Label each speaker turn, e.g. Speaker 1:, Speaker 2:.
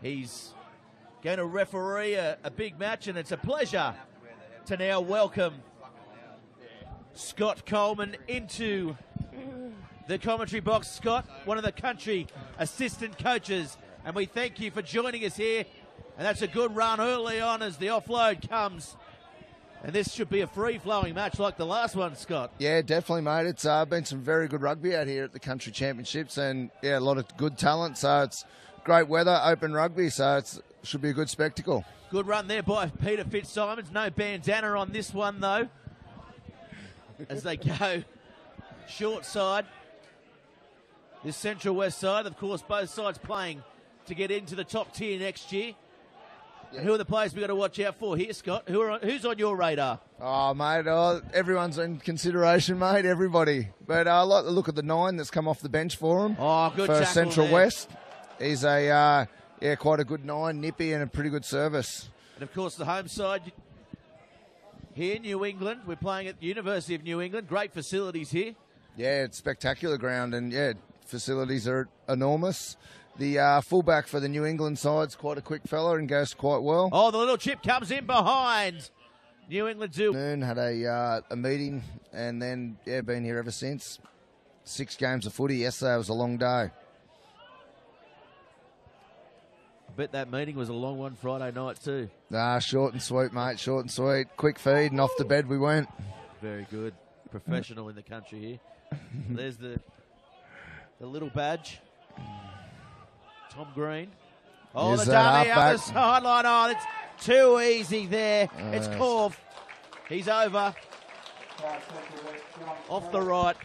Speaker 1: He's going to referee a, a big match, and it's a pleasure to now welcome Scott Coleman into the commentary box. Scott, one of the country assistant coaches, and we thank you for joining us here. And that's a good run early on as the offload comes. And this should be a free flowing match like the last one, Scott.
Speaker 2: Yeah, definitely, mate. It's uh, been some very good rugby out here at the country championships, and yeah, a lot of good talent. So it's great weather, open rugby, so it should be a good spectacle.
Speaker 1: Good run there by Peter Fitzsimons. No bandana on this one though, as they go short side. This central west side, of course, both sides playing to get into the top tier next year. And who are the players we've got to watch out for here, Scott? Who are who's on your radar?
Speaker 2: Oh, mate, oh, everyone's in consideration, mate. Everybody, but uh, I like the look of the nine that's come off the bench for him.
Speaker 1: Oh, good
Speaker 2: for Central
Speaker 1: there.
Speaker 2: West. He's a uh, yeah, quite a good nine, nippy, and a pretty good service.
Speaker 1: And of course, the home side here, New England. We're playing at the University of New England. Great facilities here.
Speaker 2: Yeah, it's spectacular ground, and yeah, facilities are enormous. The uh, fullback for the New England side's quite a quick fella and goes quite well.
Speaker 1: Oh, the little chip comes in behind. New England do.
Speaker 2: Noon had a uh, a meeting, and then yeah, been here ever since. Six games of footy. Yesterday was a long day.
Speaker 1: I bet that meeting was a long one Friday night too.
Speaker 2: Ah, short and sweet, mate. Short and sweet. Quick feed, and off to bed we went.
Speaker 1: Very good. Professional in the country here. There's the the little badge. Tom Green. Oh,
Speaker 2: Here's
Speaker 1: the dummy up the sideline. Oh, it's too easy there. it's
Speaker 2: Uh,
Speaker 1: Corv. He's over. Off the right.